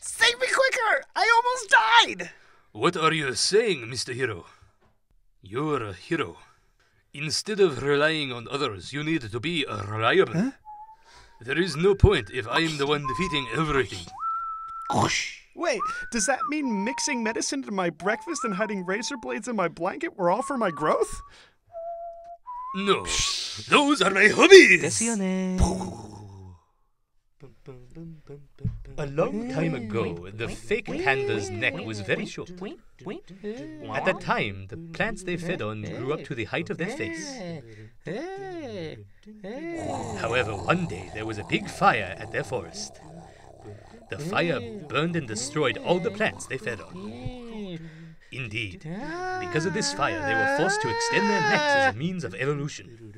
Save me quicker! I almost died! What are you saying, Mr. Hero? You're a hero. Instead of relying on others, you need to be reliable. There is no point if I am the one defeating everything. Wait, does that mean mixing medicine into my breakfast and hiding razor blades in my blanket were all for my growth? No, those are my hobbies. A long time ago, the fake panda's neck was very short. At that time, the plants they fed on grew up to the height of their face. However, one day there was a big fire at their forest. The fire burned and destroyed all the plants they fed on. Indeed, because of this fire, they were forced to extend their necks as a means of evolution.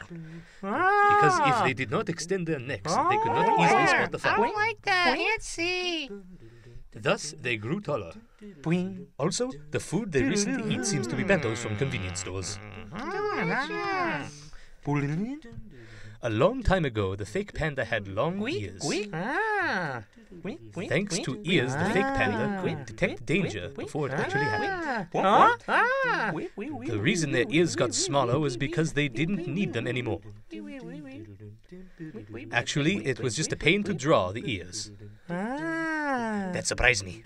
Because if ah. they did not extend their necks, they could not oh, easily spot the fire. like that. Let's see. Thus, they grew taller. Also, the food they recently eat seems to be bentos from convenience stores. Mm-hmm. A long time ago, the fake panda had long ears. Ah. Ah. Thanks to ears, the fake panda could detect danger before it actually happened. Huh? Ah. The reason their ears got smaller was because they didn't need them anymore. Actually, it was just a pain to draw the ears. Ah. That surprised me.